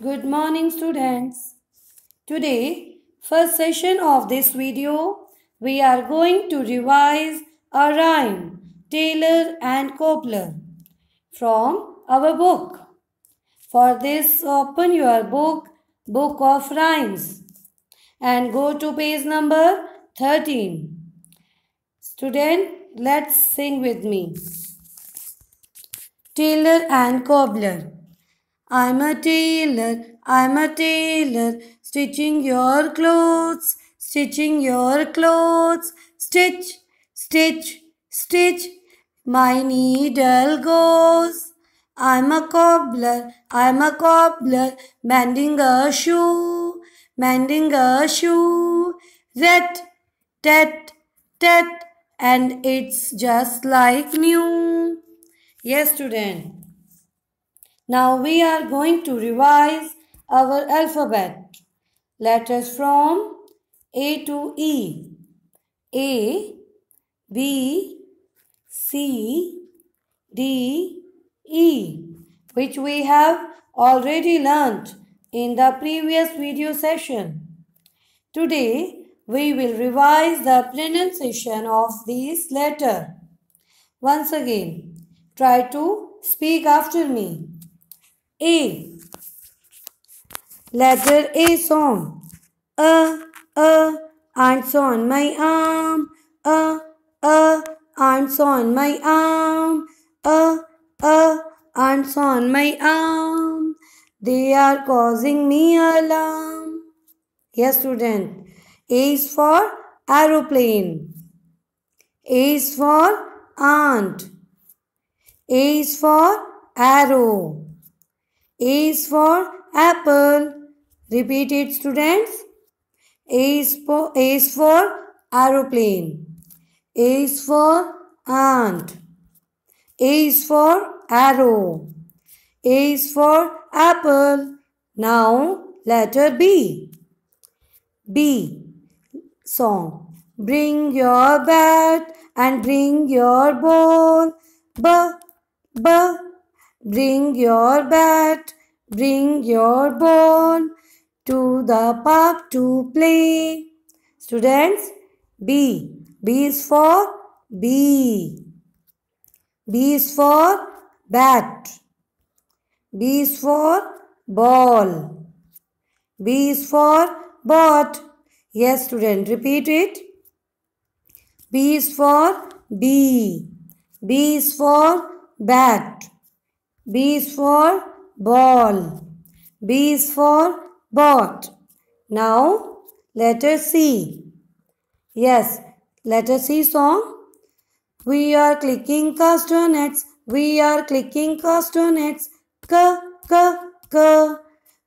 Good morning students. Today, first session of this video, we are going to revise a rhyme, Tailor and Cobbler from our book. For this, open your book, Book of Rhymes and go to page number 13. Student, let's sing with me. Tailor and Cobbler. I'm a tailor, I'm a tailor, stitching your clothes, stitching your clothes, stitch, stitch, stitch, my needle goes. I'm a cobbler, I'm a cobbler, mending a shoe, mending a shoe, ret, tet, tet, and it's just like new. Yes, student. Now we are going to revise our alphabet. Letters from A to E. A, B, C, D, E, which we have already learnt in the previous video session. Today, we will revise the pronunciation of this letter. Once again, try to speak after me. A. Letter A song. A, a, ants on my arm. A, a, ants on my arm. A, a, ants on my arm. They are causing me alarm. Yes, student. A is for aeroplane. A is for ant. A is for arrow. A is for apple. Repeat it, students. A is for, A is for aeroplane. A is for ant. A is for arrow. A is for apple. Now, letter B. B. Song. Bring your bat and bring your ball. B. B. Bring your bat, bring your ball to the park to play. Students, B. B is for bee. B is for bat. B is for ball. B is for bot. Yes, student, repeat it. B is for bee. B is for bat. B is for ball. B is for bot. Now, letter C. Yes, letter C song. We are clicking castanets. We are clicking castanets. K, k, k.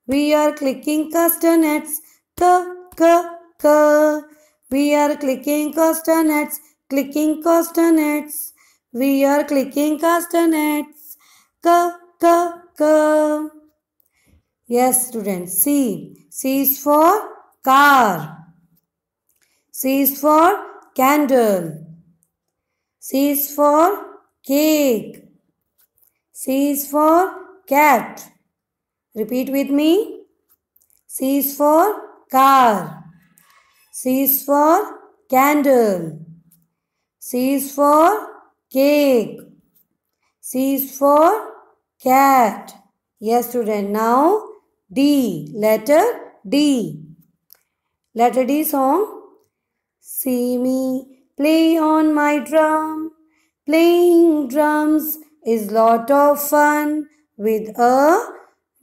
We are clicking castanets. K, k, k. We are clicking castanets. Clicking castanets. We are clicking castanets. K, K, K. Yes, students. C. C is for car. C is for candle. C is for cake. C is for cat. Repeat with me. C is for car. C is for candle. C is for cake. C is for cat. Yes, student. Now, D. Letter D. Letter D song. See me play on my drum. Playing drums is lot of fun with a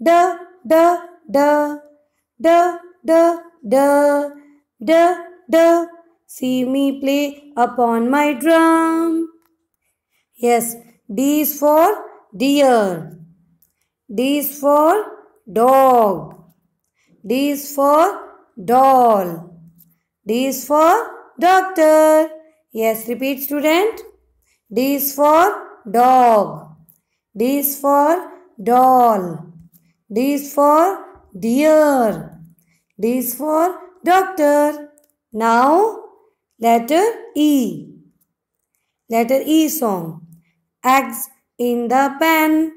da da da da da da da da. See me play upon my drum. Yes, D is for deer. D is for dog. D is for doll. D is for doctor. Yes, repeat student. D is for dog. D is for doll. D is for deer. D is for doctor. Now, letter E. Letter E song. Eggs in the pan.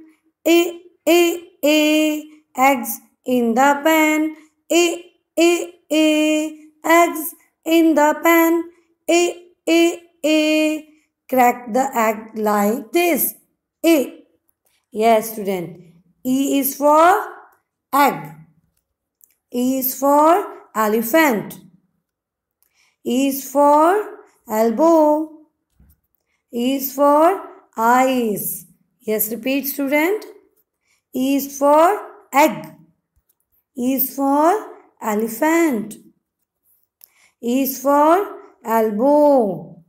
A, A, A. Eggs in the pan. A, A, A. Eggs in the pan. A, A, A. Crack the egg like this. A. Yes, student. E is for egg. E is for elephant. E is for elbow. E is for eyes. Yes, repeat student. E is for egg. E is for elephant. E is for elbow.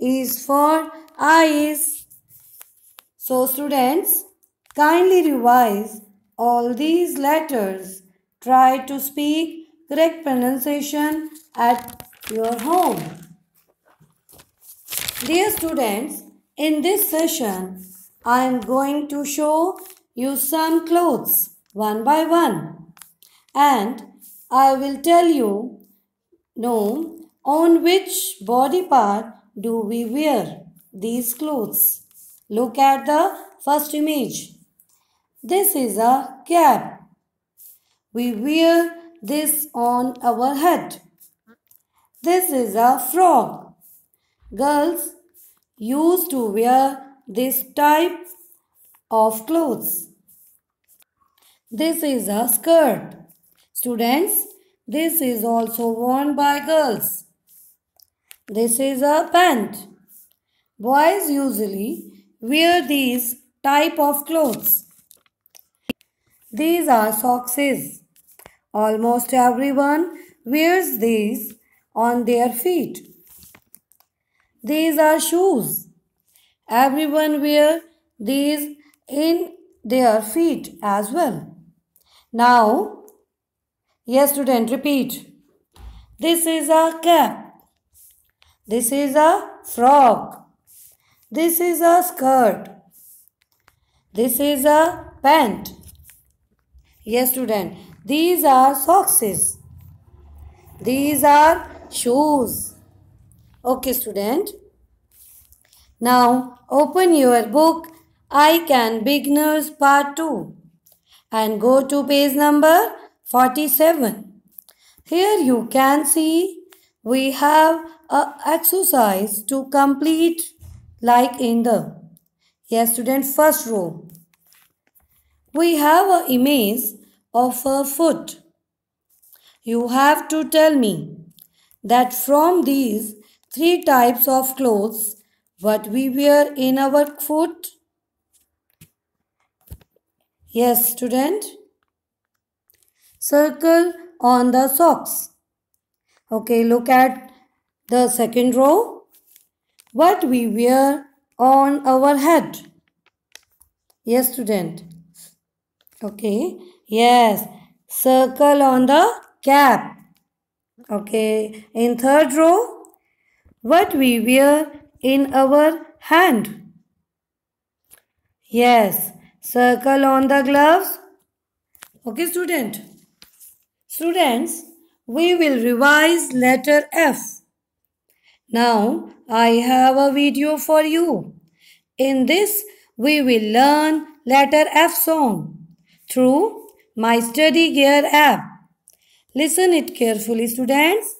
E is for eyes. So students, kindly revise all these letters. Try to speak correct pronunciation at your home. Dear students, in this session, I am going to show you some clothes one by one and I will tell you know on which body part do we wear these clothes. Look at the first image. This is a cap. We wear this on our head. This is a frog. Girls used to wear this type of clothes. This is a skirt. Students, this is also worn by girls. This is a pant. Boys usually wear these type of clothes. These are socks. Almost everyone wears these on their feet. These are shoes. Everyone wear these in their feet as well. Now, yes student, repeat. This is a cap. This is a frog. This is a skirt. This is a pant. Yes student, these are socks. These are shoes. Okay student. Now open your book I Can Beginners Part 2 and go to page number 47. Here you can see we have a exercise to complete like in the yes student first row. We have an image of a foot. You have to tell me that from these three types of clothes what we wear in our foot Yes, student. Circle on the socks. Okay, look at the second row. What we wear on our head. Yes, student. Okay. Yes. Circle on the cap. Okay. In third row, what we wear in our hand. Yes. Circle on the gloves. Okay, student. Students, we will revise letter F. Now, I have a video for you. In this, we will learn letter F song through my study gear app. Listen it carefully, students.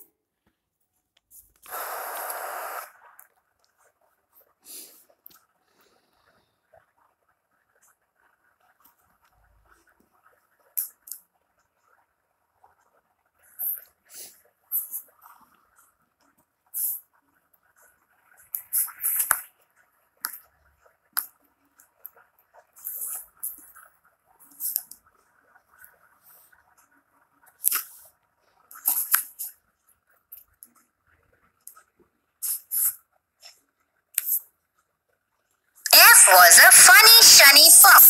Was a funny shiny fop.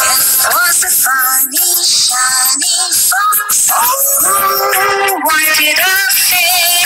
It was a funny shiny fox who wanted a fish.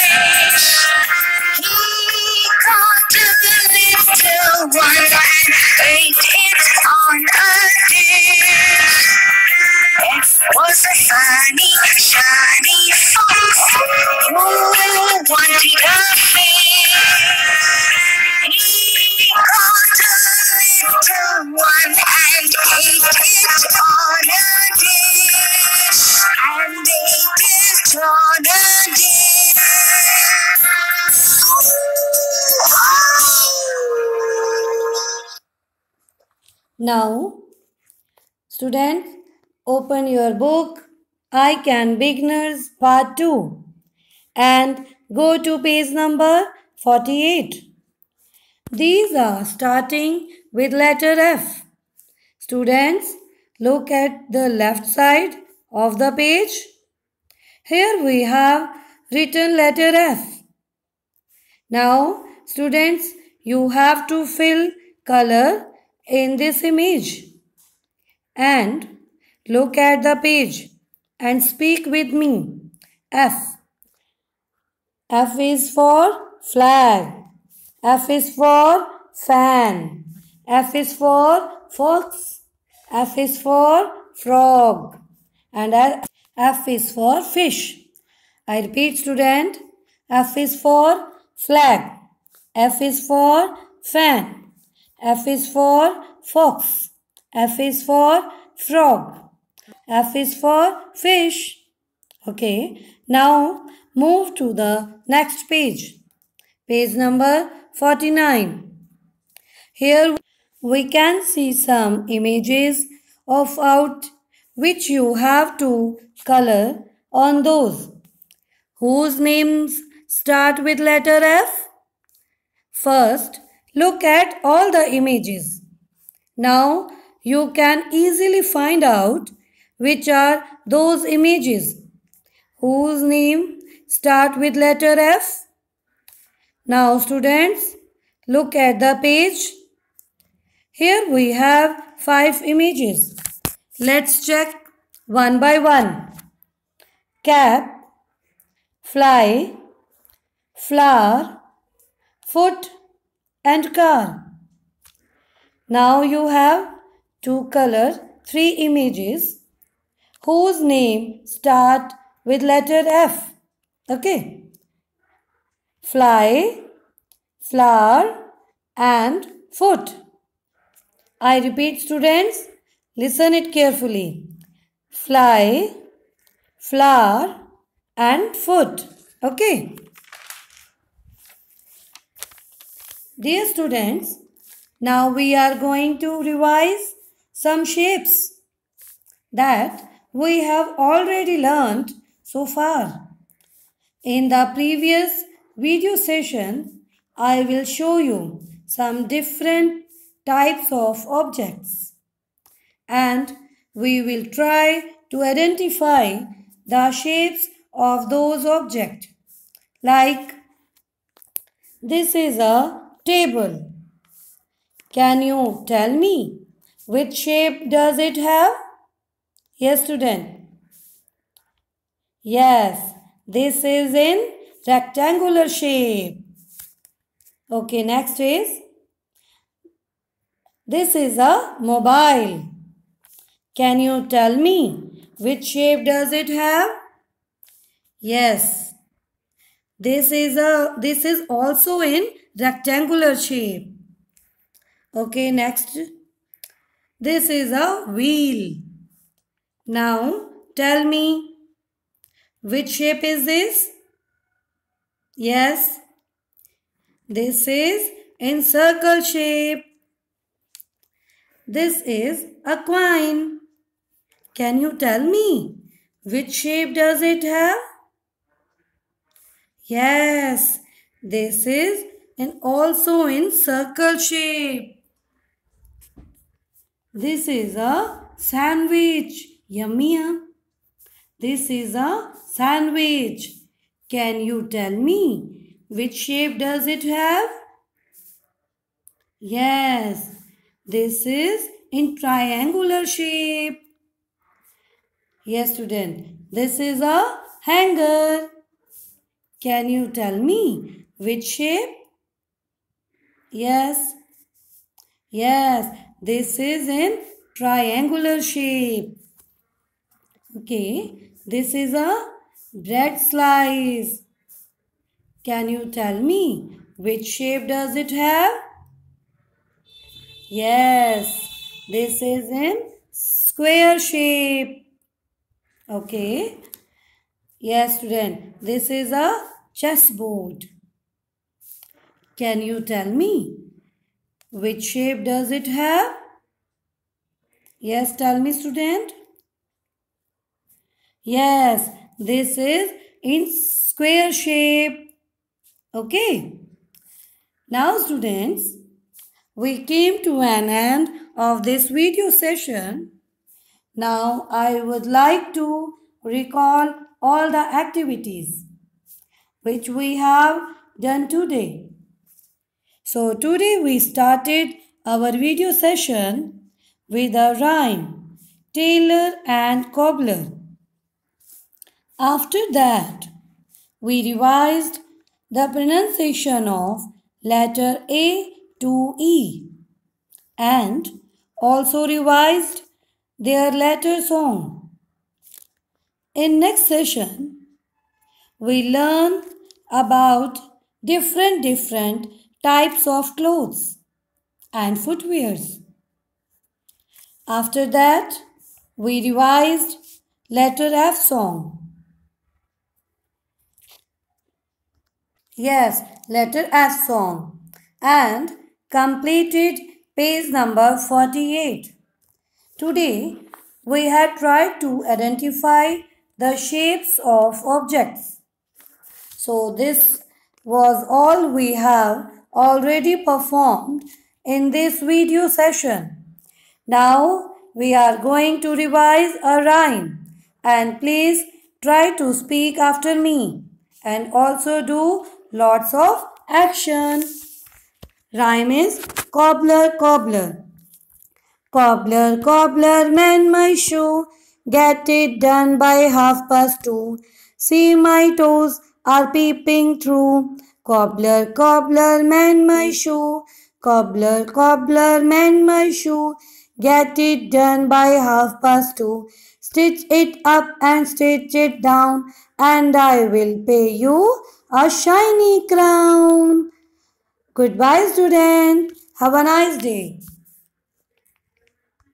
Now, students, open your book I Can Beginners Part 2 and go to page number 48. These are starting with letter F. Students, look at the left side of the page. Here we have written letter F. Now, students, you have to fill color in this image and look at the page and speak with me. F. F is for flag. F is for fan. F is for fox. F is for frog. And F is for fish. I repeat student. F is for flag. F is for fan. F is for fox. F is for frog. F is for fish. Okay. Now move to the next page. Page number 49. Here we can see some images of out which you have to color on those whose names start with letter F. First, look at all the images. Now, you can easily find out which are those images whose name start with letter F. Now students, look at the page. Here we have five images. Let's check one by one. Cap, fly, flower, foot and car. Now you have to color three images whose name start with letter F. Okay fly, flower and foot. I repeat students, listen it carefully. Fly, flower and foot. Okay. Dear students, now we are going to revise some shapes that we have already learned so far. In the previous video session, I will show you some different types of objects and we will try to identify the shapes of those objects. Like this is a table. Can you tell me which shape does it have? Yes, student. Yes, this is in rectangular shape. Okay, next is this is a mobile. Can you tell me which shape does it have? Yes. This is a this is also in rectangular shape. Okay, next. This is a wheel. Now tell me which shape is this? Yes. This is in circle shape. This is a coin. Can you tell me which shape does it have? Yes, this is and also in circle shape. This is a sandwich. Yummy. This is a sandwich. Can you tell me which shape does it have? Yes, this is in triangular shape. Yes, student, this is a hanger. Can you tell me which shape? Yes, yes, this is in triangular shape. Okay, this is a Bread slice. Can you tell me which shape does it have? Yes, this is in square shape. Okay. Yes, student. This is a chessboard. Can you tell me which shape does it have? Yes, tell me, student. Yes, this is in square shape. Okay. Now, students, we came to an end of this video session. Now, I would like to recall all the activities which we have done today. So, today we started our video session with a rhyme, Tailor and Cobbler. After that, we revised the pronunciation of letter A to E and also revised their letter song. In next session, we learn about different different types of clothes and footwears. After that, we revised letter F song. Yes, letter F song and completed page number 48. Today, we had tried to identify the shapes of objects. So, this was all we have already performed in this video session. Now, we are going to revise a rhyme and please try to speak after me and also do lots of action. Rhyme is cobbler, cobbler. Cobbler, cobbler, mend my shoe. Get it done by half past two. See my toes are peeping through. Cobbler, cobbler, mend my hmm. shoe. Cobbler, cobbler, mend my shoe. Get it done by half past two. Stitch it up and stitch it down, and I will pay you a shiny crown. Goodbye, student. Have a nice day.